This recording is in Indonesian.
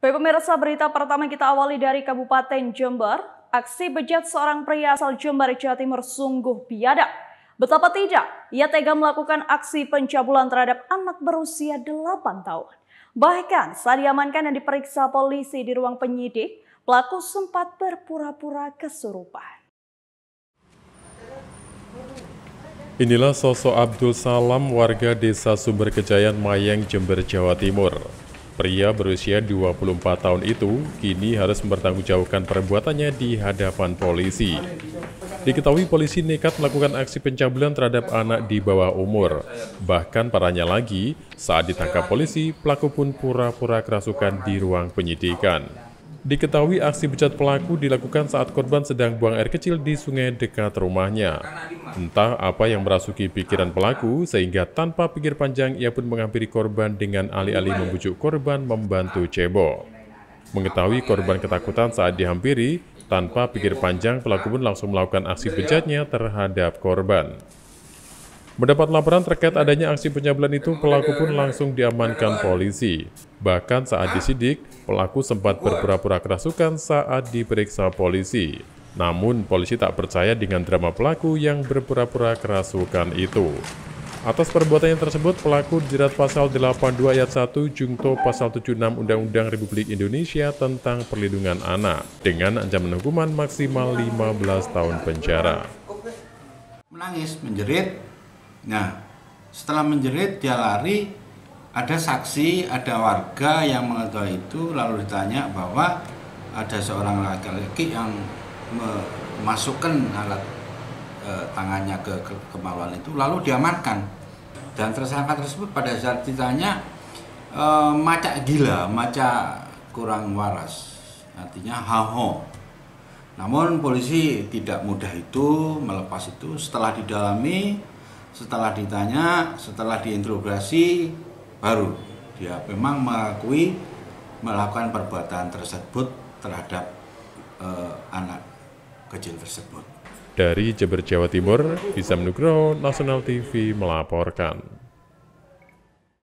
Baik pemirsa, berita pertama kita awali dari Kabupaten Jember. Aksi bejat seorang pria asal Jember, Jawa Timur sungguh biadab. Betapa tidak, ia tega melakukan aksi pencabulan terhadap anak berusia 8 tahun. Bahkan saat diamankan dan diperiksa polisi di ruang penyidik, pelaku sempat berpura-pura kesurupan. Inilah sosok Abdul Salam warga desa Sumber Kejayaan Mayang, Jember, Jawa Timur. Pria berusia 24 tahun itu kini harus mempertanggungjawabkan perbuatannya di hadapan polisi. Diketahui polisi nekat melakukan aksi pencabulan terhadap anak di bawah umur. Bahkan parahnya lagi, saat ditangkap polisi, pelaku pun pura-pura kerasukan di ruang penyidikan. Diketahui aksi bejat pelaku dilakukan saat korban sedang buang air kecil di sungai dekat rumahnya. Entah apa yang merasuki pikiran pelaku, sehingga tanpa pikir panjang ia pun menghampiri korban dengan alih-alih membujuk korban membantu cebol. Mengetahui korban ketakutan saat dihampiri, tanpa pikir panjang pelaku pun langsung melakukan aksi bejatnya terhadap korban. Mendapat laporan terkait adanya aksi pencabulan itu, pelaku pun langsung diamankan polisi. Bahkan saat disidik, pelaku sempat berpura-pura kerasukan saat diperiksa polisi. Namun, polisi tak percaya dengan drama pelaku yang berpura-pura kerasukan itu. Atas perbuatannya tersebut, pelaku dijerat pasal 82 ayat 1 Jungto pasal 76 Undang-Undang Republik Indonesia tentang Perlindungan Anak dengan ancaman hukuman maksimal 15 tahun penjara. Menangis, menjerit, Nah, setelah menjerit dia lari, ada saksi, ada warga yang mengetahui itu lalu ditanya bahwa ada seorang laki-laki yang memasukkan alat e, tangannya ke, ke kemaluan itu lalu diamankan. Dan tersangka tersebut pada saat ditanya e, macak gila, macak kurang waras artinya haho. Namun polisi tidak mudah itu melepas itu. Setelah didalami setelah ditanya, setelah diinterogasi, baru dia memang mengakui melakukan perbuatan tersebut terhadap kecil tersebut. Dari Jember, Jawa Timur, Bisa Nugroho, Nasional TV melaporkan.